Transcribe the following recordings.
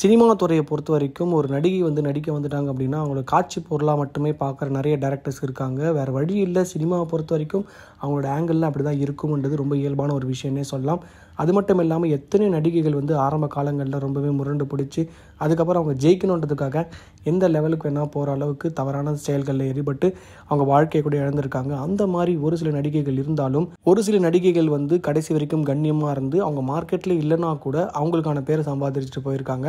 Cinema துறையை பொறுத்த வரைக்கும் ஒரு நடிகை வந்து நடிக்க வந்துட்டாங்க அப்படின்னா அவங்களோட காட்சி பொருளாக மட்டுமே பார்க்குற நிறைய டேரக்டர்ஸ் இருக்காங்க. வேறு வழி இல்லை. சினிமாவை பொறுத்த வரைக்கும் அவங்களோட ஆங்கிளில் அப்படி தான் இருக்கும்ன்றது ரொம்ப இயல்பான ஒரு விஷயம்னே சொல்லலாம். அது மட்டும் இல்லாமல் எத்தனை நடிகைகள் வந்து ஆரம்ப காலங்களில் ரொம்பவே முரண்டு பிடிச்சி அதுக்கப்புறம் அவங்க ஜெயிக்கணுன்றதுக்காக எந்த லெவலுக்கு வேணால் போகிற அளவுக்கு தவறான செயல்களில் எரிபட்டு அவங்க வாழ்க்கையை கூட இழந்திருக்காங்க. அந்த மாதிரி ஒரு சில நடிகைகள் இருந்தாலும் ஒரு சில நடிகைகள் வந்து கடைசி வரைக்கும் கண்ணியமாக இருந்து அவங்க மார்க்கெட்டில் இல்லைன்னா கூட அவங்களுக்கான பேரை சம்பாதிச்சுட்டு போயிருக்காங்க.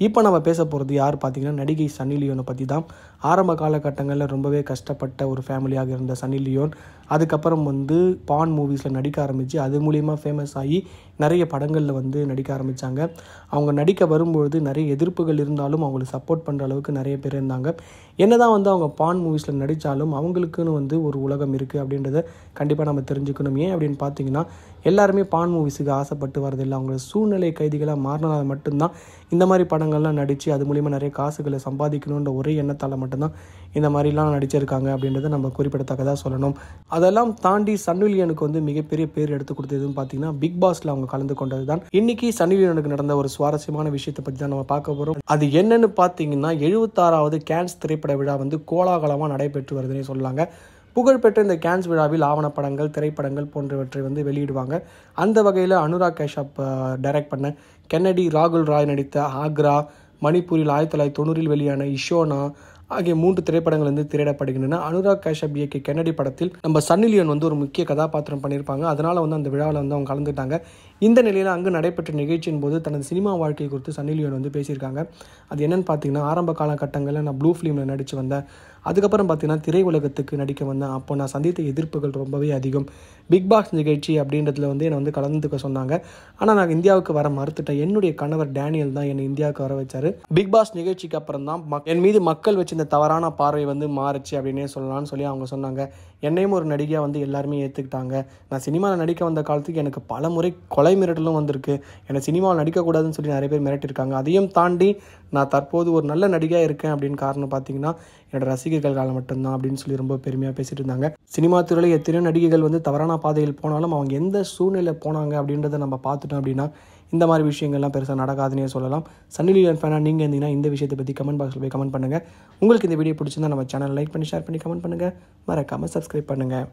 இப்போ நம்ம பேச போகிறது யார் பார்த்தீங்கன்னா நடிகை சன்னி லியோனை பற்றி தான். ஆரம்ப காலகட்டங்களில் ரொம்பவே கஷ்டப்பட்ட ஒரு ஃபேமிலியாக இருந்த சன்னி லியோன். அதுக்கப்புறம் வந்து பான் மூவிஸில் நடிக்க ஆரம்பித்து அது மூலியமாக ஃபேமஸ் ஆகி நிறைய படங்களில் வந்து நடிக்க ஆரம்பித்தாங்க அவங்க நடிக்க வரும்பொழுது நிறைய எதிர்ப்புகள் இருந்தாலும் அவங்களுக்கு சப்போர்ட் பண்ணுற அளவுக்கு நிறைய பேர் இருந்தாங்க. என்னதான் வந்து அவங்க பான் மூவிஸில் நடித்தாலும் அவங்களுக்குன்னு வந்து ஒரு உலகம் இருக்குது அப்படின்றத கண்டிப்பாக நம்ம தெரிஞ்சுக்கணும். ஏன் அப்படின்னு பார்த்தீங்கன்னா எல்லாருமே பான் மூவிஸுக்கு ஆசைப்பட்டு வரதில்லை அவங்களோட சூழ்நிலை கைதிகளாக மாறினால் மட்டும்தான் இந்த மாதிரி படம் படங்கள்லாம் நடித்து அது மூலிமா நிறைய காசுகளை சம்பாதிக்கணுன்ற ஒரே எண்ணத்தால் மட்டும்தான் இந்த மாதிரிலாம் நடிச்சிருக்காங்க அப்படின்றத நம்ம குறிப்பிடத்தக்கதாக சொல்லணும். அதெல்லாம் தாண்டி சன்னிலியனுக்கு வந்து மிகப்பெரிய பேர் எடுத்து கொடுத்ததுன்னு பார்த்தீங்கன்னா பிக் பாஸில் அவங்க கலந்து கொண்டது தான் இன்னைக்கு சன்னிலியனுக்கு நடந்த ஒரு சுவாரஸ்யமான விஷயத்தை பற்றி தான் நம்ம பார்க்க போகிறோம் அது என்னன்னு பார்த்தீங்கன்னா எழுபத்தாறாவது கேன்ஸ் திரைப்பட விழா வந்து கோலாகலமாக நடைபெற்று வருதுன்னே சொல்லாங்க. புகழ்பெற்ற இந்த கேன்ஸ் விழாவில் ஆவணப்படங்கள் திரைப்படங்கள் போன்றவற்றை வந்து வெளியிடுவாங்க. அந்த வகையில் அனுராக் கேஷப் டைரக்ட் பண்ண கென்னடி ராகுல் ராய் நடித்த ஆக்ரா மணிப்பூரில் ஆயிரத்தி தொள்ளாயிரத்தி தொண்ணூறில் வெளியான இஷோனா ஆகிய மூன்று திரைப்படங்கள் வந்து திரையிடப்படுகின்றன. அனுராக் கேஷப் இயக்கிய கென்னடி படத்தில் நம்ம சன்னிலியன் வந்து ஒரு முக்கிய கதாபாத்திரம் பண்ணியிருப்பாங்க. அதனால் வந்து அந்த விழாவில் வந்து அவங்க கலந்துட்டாங்க இந்த நிலையில் அங்கு நடைபெற்ற நிகழ்ச்சியின் போது தனது சினிமா வாழ்க்கை குறித்து சன்னிலியன் வந்து பேசியிருக்காங்க. அது என்னன்னு பார்த்தீங்கன்னா ஆரம்ப காலகட்டங்களில் நான் ப்ளூ ஃபிலிமில் நடித்து வந்தேன். அதுக்கப்புறம் பார்த்தீங்கன்னா திரை உலகத்துக்கு நடிக்க வந்தேன். அப்போ நான் சந்தித்த எதிர்ப்புகள் ரொம்பவே அதிகம். பிக் பாஸ் நிகழ்ச்சி அப்படின்றதுல வந்து என்னை வந்து கலந்துக்க சொன்னாங்க. ஆனால் நான் இந்தியாவுக்கு வர மறுத்துட்டேன். என்னுடைய கணவர் டேனியல் தான் என்னை இந்தியாவுக்கு வர வச்சார். பிக் பாஸ் நிகழ்ச்சிக்கு அப்புறம் தான் மக்- என் மீது மக்கள் வச்சு இந்த தவறான பார்வை வந்து மாறுச்சு அப்படின்னே சொல்லலாம்னு சொல்லி அவங்க சொன்னாங்க. என்னையும் ஒரு நடிகையாக வந்து எல்லாருமே ஏற்றுக்கிட்டாங்க நான் சினிமாவில் நடிக்க வந்த காலத்துக்கு எனக்கு பல முறை கொலை மிரட்டலும் வந்திருக்கு. என்னை சினிமாவில் நடிக்கக்கூடாதுன்னு சொல்லி நிறைய பேர் மிரட்டிருக்காங்க அதையும் தாண்டி நான் தற்போது ஒரு நல்ல நடிகையாக இருக்கேன் அப்படின்னு காரணம் பார்த்தீங்கன்னா என்னோட ரசிகர்கள் காலம் மட்டும்தான் அப்படின்னு சொல்லி ரொம்ப பெருமையாக பேசிட்டு இருந்தாங்க. சினிமா துறையில் எத்தனையோ நடிகைகள் வந்து தவறான பாதையில் போனாலும் அவங்க எந்த சூழ்நிலை போனாங்க அப்படின்றத நம்ம பார்த்துட்டோம் அப்படின்னா இந்த மாதிரி விஷயங்கள்லாம் பெருசாக நடக்காதுன்னே சொல்லலாம். சன்னி லியோன் ஃபேனாக நீங்கள் இருந்தீங்கன்னா இந்த விஷயத்தை பற்றி கமெண்ட் பாக்ஸில் போய் கமெண்ட் பண்ணுங்கள் உங்களுக்கு இந்த வீடியோ பிடிச்சிருந்தா நம்ம சேனல் லைக் பண்ணி ஷேர் பண்ணி கமெண்ட் பண்ணுங்கள் மறக்காமல் சப்ஸ்கிரைப் பண்ணுங்கள்